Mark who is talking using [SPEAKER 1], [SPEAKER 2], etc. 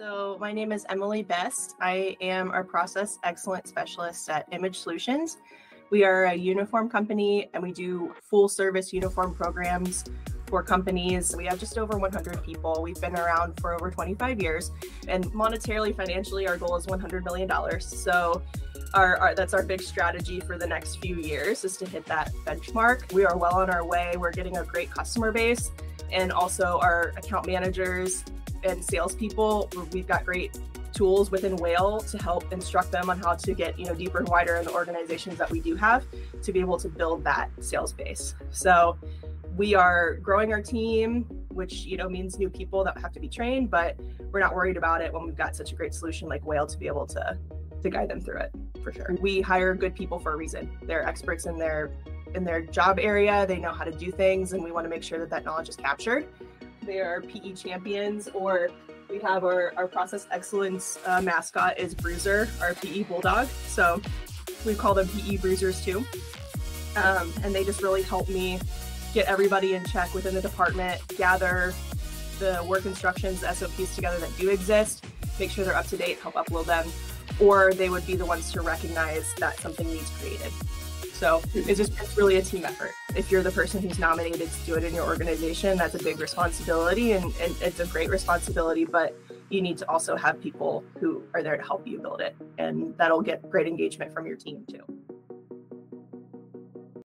[SPEAKER 1] So, my name is Emily Best. I am our process excellence specialist at Image Solutions. We are a uniform company and we do full service uniform programs for companies. We have just over 100 people. We've been around for over 25 years. And monetarily, financially, our goal is $100 million. So, our, our, that's our big strategy for the next few years is to hit that benchmark. We are well on our way. We're getting a great customer base and also our account managers and salespeople. We've got great tools within Whale to help instruct them on how to get you know deeper and wider in the organizations that we do have to be able to build that sales base. So we are growing our team, which you know means new people that have to be trained, but we're not worried about it when we've got such a great solution like Whale to be able to to guide them through it for sure. We hire good people for a reason. They're experts in their in their job area. They know how to do things, and we want to make sure that that knowledge is captured they are PE champions, or we have our, our process excellence uh, mascot is Bruiser, our PE bulldog. So we call them PE bruisers too. Um, and they just really help me get everybody in check within the department, gather the work instructions, SOPs together that do exist, make sure they're up to date, help upload them, or they would be the ones to recognize that something needs created. So it's just it's really a team effort. If you're the person who's nominated to do it in your organization, that's a big responsibility and, and it's a great responsibility, but you need to also have people who are there to help you build it. And that'll get great engagement from your team too.